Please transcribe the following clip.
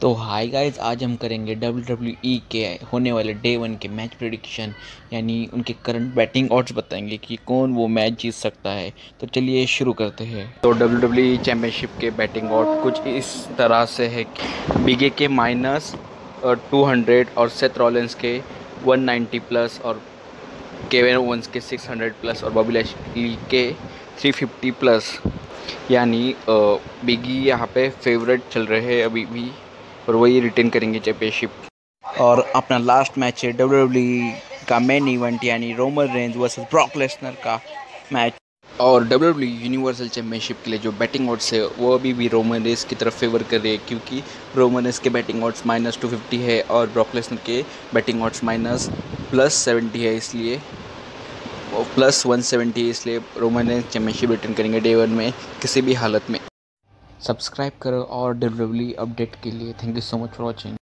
तो hi guys आज हम करेंगे डब्ल्यू डब्ल्यू ई के होने वाले डे वन के मैच प्रिडिक्शन यानी उनके करंट बैटिंग ऑड्स बताएँगे कि कौन वो मैच जीत सकता है। तो चलिए शुरू करते हैं। तो डब्ल्यू डब्ल्यू ई चैम्पियनशिप के बैटिंग ऑड कुछ इस तरह से है कि बीगे के माइनस टू हंड्रेड और सेथ रॉलेंस के वन नाइन्टी प्लस और केवन ओवंस के सिक्स हंड्रेड प्लस और बॉबी लैशली के थ्री फिफ्टी प्लस यानी बिगी यहाँ पे फेवरेट चल रहे हैं अभी भी। और वही रिटेन करेंगे चैम्पियनशिप और अपना लास्ट मैच है डब्ल्यू डब्ल्यू का मेन इवेंट यानी Roman Reigns versus Brock Lesnar का मैच और डब्ल्यू यूनिवर्सल चैम्पियनशिप के लिए जो बैटिंग ऑड्स है, वो अभी भी रोमन रेस की तरफ़ फेवर कर रही है, क्योंकि रोमन रेस के betting odds minus two fifty है और ब्रॉक लेसनर के betting odds minus plus seventy है, इसलिए प्लस वन सेवेंटी है, इसलिए रोमन रेंज चैम्पियनशिप रिटर्न करेंगे डे वन में, किसी भी हालत में। सब्सक्राइब करो और डिलीवरी अपडेट के लिए thank you so much for watching.